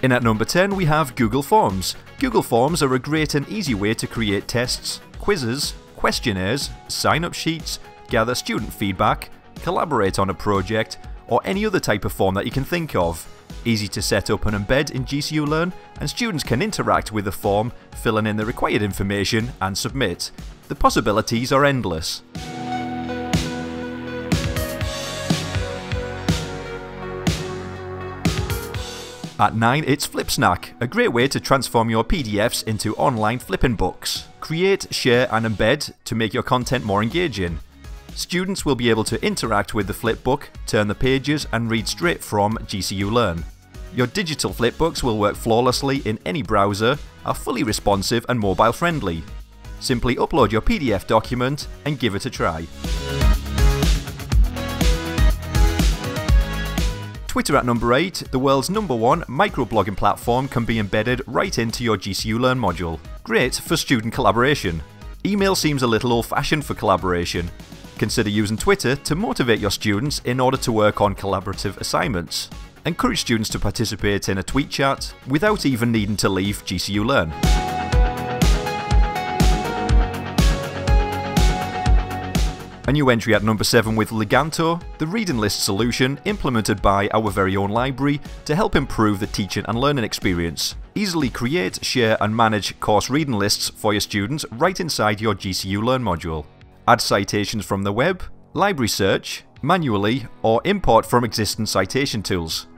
In at number 10 we have Google Forms. Google Forms are a great and easy way to create tests, quizzes, questionnaires, sign-up sheets, gather student feedback, collaborate on a project, or any other type of form that you can think of. Easy to set up and embed in GCU Learn, and students can interact with the form, filling in the required information and submit. The possibilities are endless. At 9, it's FlipSnack, a great way to transform your PDFs into online flipping books. Create, share and embed to make your content more engaging. Students will be able to interact with the flipbook, turn the pages and read straight from GCU Learn. Your digital flipbooks will work flawlessly in any browser, are fully responsive and mobile friendly. Simply upload your PDF document and give it a try. Twitter at number 8, the world's number one microblogging platform can be embedded right into your GCU Learn module. Great for student collaboration. Email seems a little old fashioned for collaboration. Consider using Twitter to motivate your students in order to work on collaborative assignments. Encourage students to participate in a tweet chat without even needing to leave GCU Learn. A new entry at number 7 with Leganto, the reading list solution implemented by our very own library to help improve the teaching and learning experience. Easily create, share and manage course reading lists for your students right inside your GCU Learn module. Add citations from the web, library search, manually, or import from existing citation tools.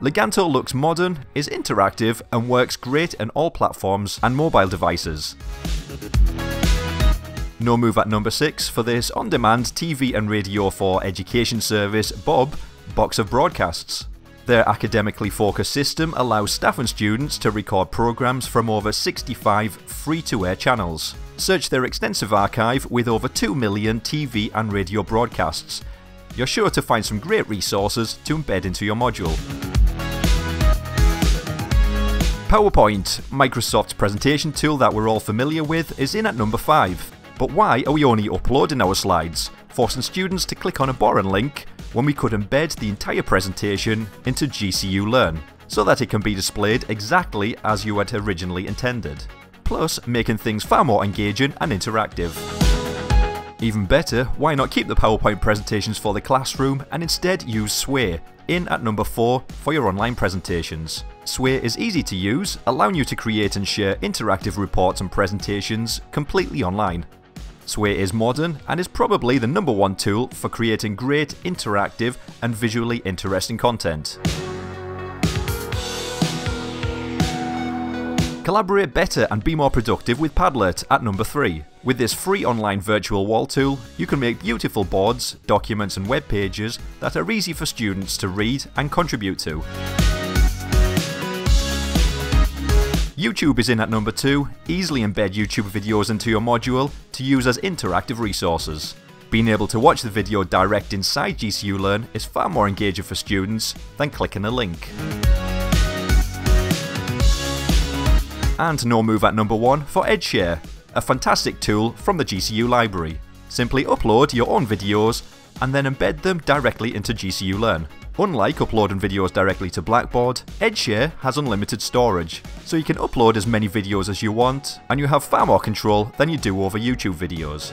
Leganto looks modern, is interactive and works great on all platforms and mobile devices. No move at number 6 for this on-demand TV and radio for education service Bob Box of Broadcasts. Their academically focused system allows staff and students to record programs from over 65 free-to-air channels. Search their extensive archive with over 2 million TV and radio broadcasts. You're sure to find some great resources to embed into your module. PowerPoint, Microsoft's presentation tool that we're all familiar with, is in at number 5. But why are we only uploading our slides, forcing students to click on a boring link when we could embed the entire presentation into GCU Learn, so that it can be displayed exactly as you had originally intended, plus making things far more engaging and interactive. Even better, why not keep the PowerPoint presentations for the classroom and instead use Sway, in at number 4 for your online presentations. Sway is easy to use, allowing you to create and share interactive reports and presentations completely online. Sway is modern and is probably the number one tool for creating great interactive and visually interesting content. Collaborate better and be more productive with Padlet at number 3. With this free online virtual wall tool, you can make beautiful boards, documents and web pages that are easy for students to read and contribute to. YouTube is in at number 2, easily embed YouTube videos into your module to use as interactive resources. Being able to watch the video direct inside GCU Learn is far more engaging for students than clicking a link. And no move at number 1 for EdShare, a fantastic tool from the GCU library. Simply upload your own videos and then embed them directly into GCU Learn. Unlike uploading videos directly to Blackboard, EdShare has unlimited storage, so you can upload as many videos as you want, and you have far more control than you do over YouTube videos.